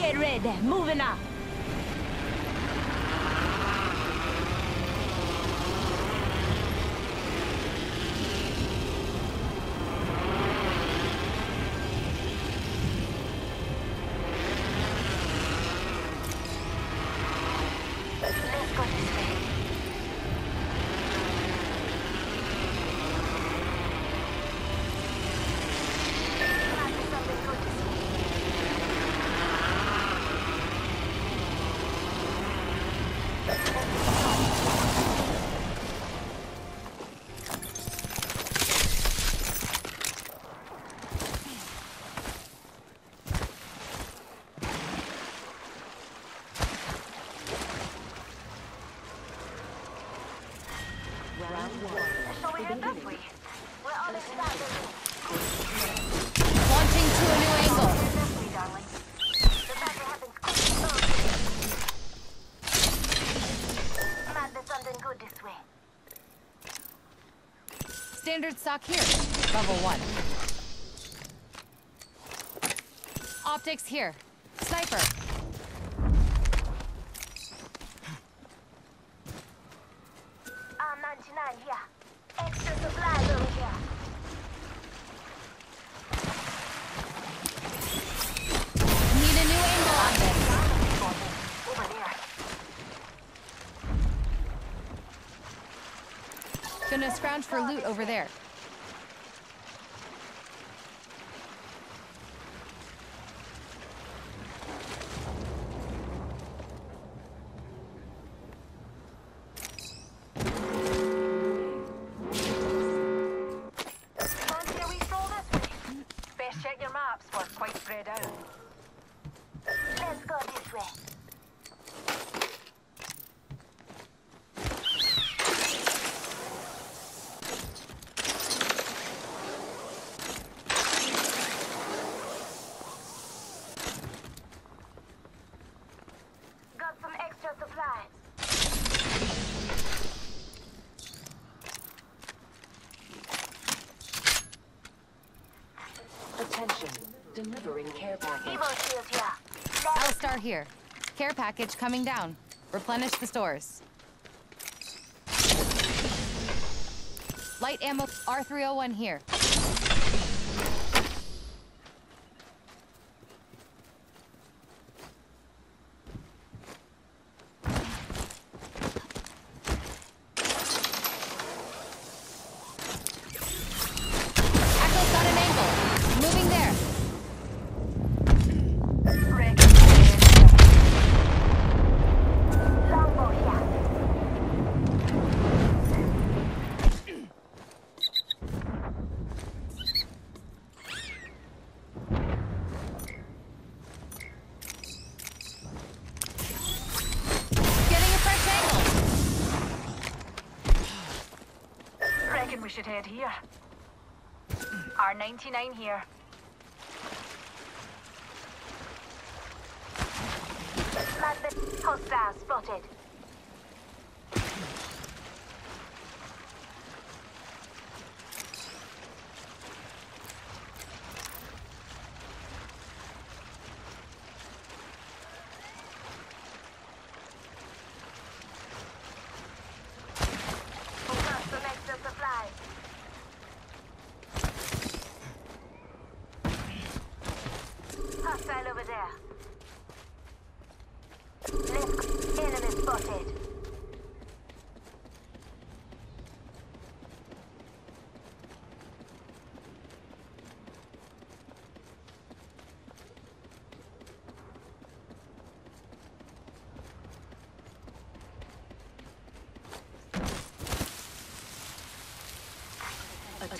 Get ready. Moving up. Standard stock here. Level one. Optics here. Sniper. Gonna scrounge for loot over there. Fancy a wee stroll this way? Best check your maps, we're quite spread out. Let's go this way. Got some extra supplies. Attention. Delivering care package. Evo shield here. Here. Care package coming down. Replenish the stores. Light ammo R301 here. Should head here. R99 here. Hostile spotted.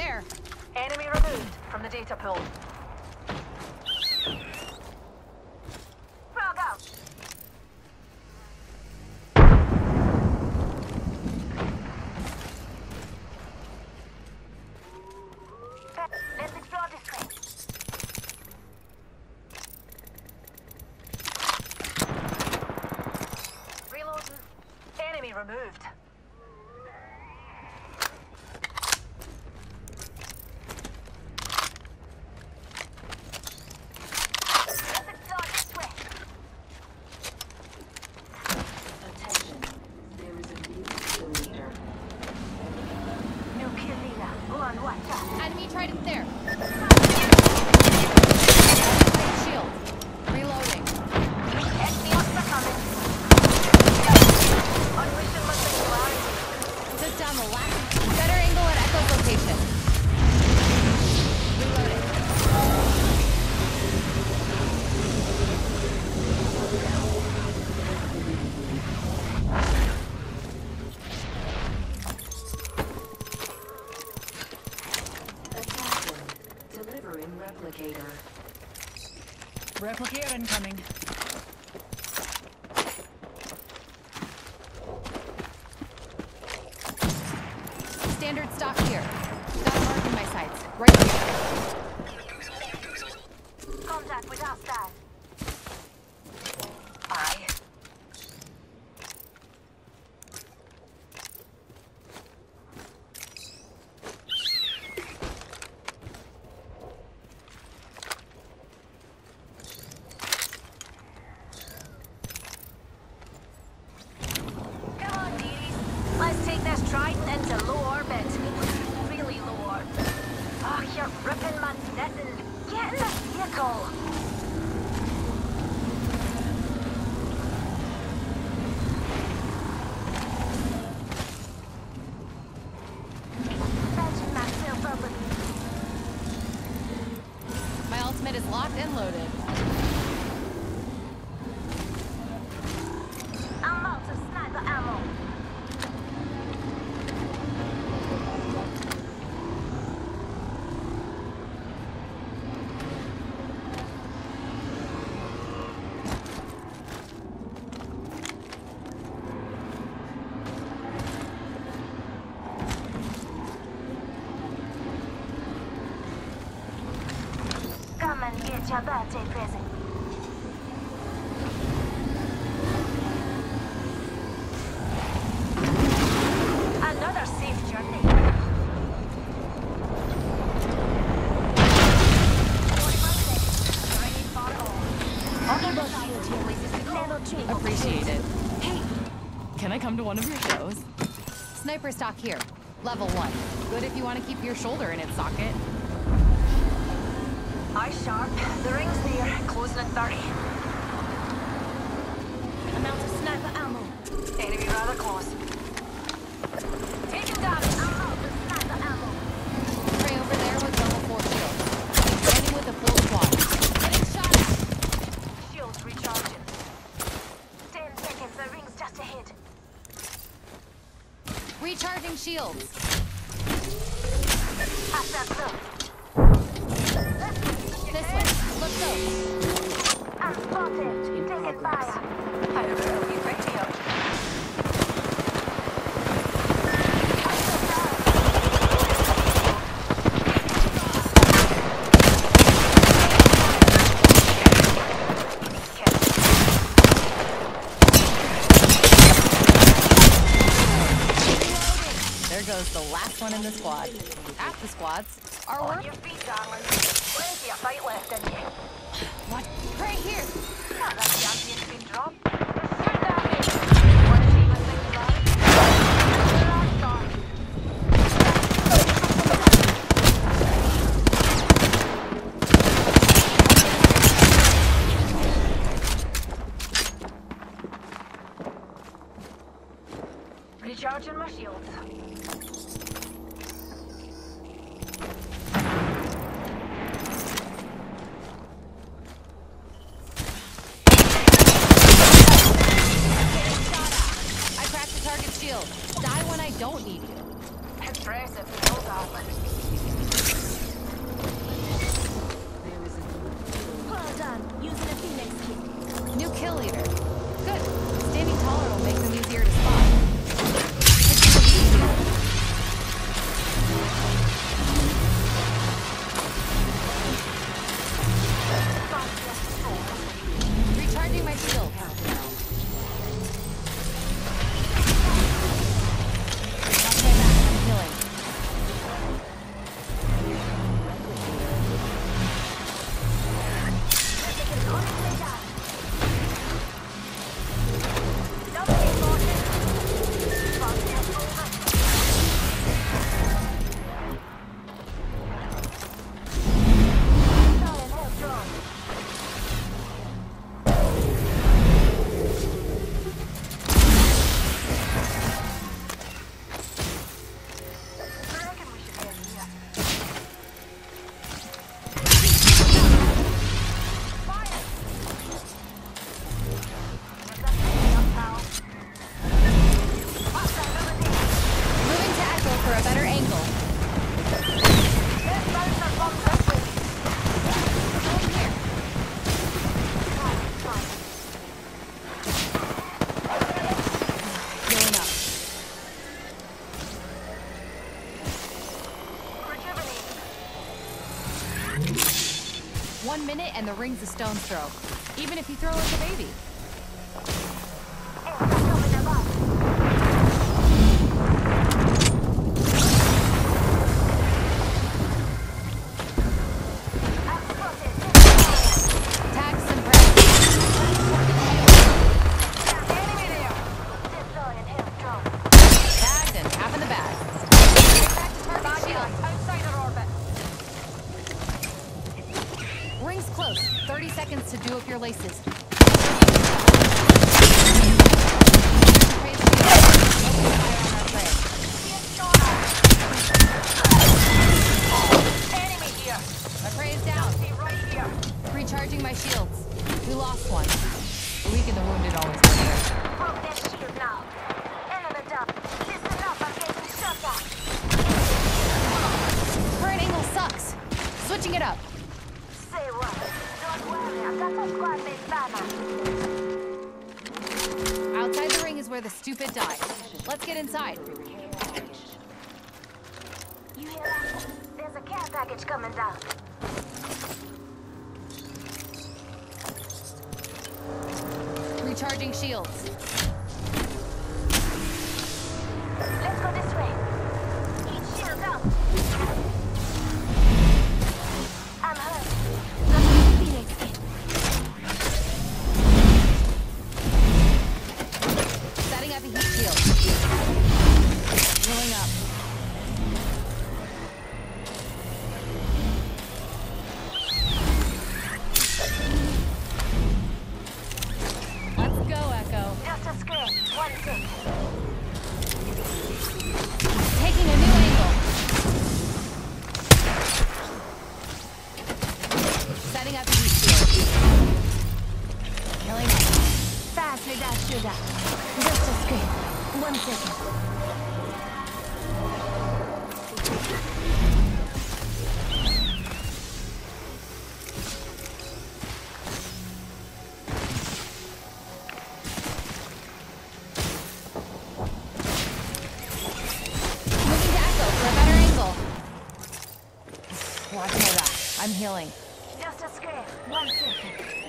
there. Enemy removed from the data pool. Standard stock here. Got a mark in my sights. Right here. Contact with hostile. Is locked and loaded. I'm out of sniper ammo. Come and get your birthday present. Another safe journey. Appreciate it. Hey, can I come to one of your shows? Sniper stock here. Level one. Good if you want to keep your shoulder in its socket. Eye sharp. The ring's there. Closing in 30. Amount of sniper ammo. Enemy rather close. Taking damage. I'm out of sniper ammo. Prey over there with level four shield. Standing with a full squad. Getting shot at. Shields recharging. Ten seconds. The ring's just ahead. Recharging shields. Pass that through. Goes the last one in the squad. Half the squads are On your feet, darling. Plenty of fight left in you. What? Right here. Not that the ambient's been dropped. Recharging my shields. kill leader. Good. Standing taller will make One minute and the ring's a stone's throw. Even if you throw like a baby. seconds to do up your laces. inside. You hear that? There's a care package coming down. Recharging shields. healing. Just a scare. One second.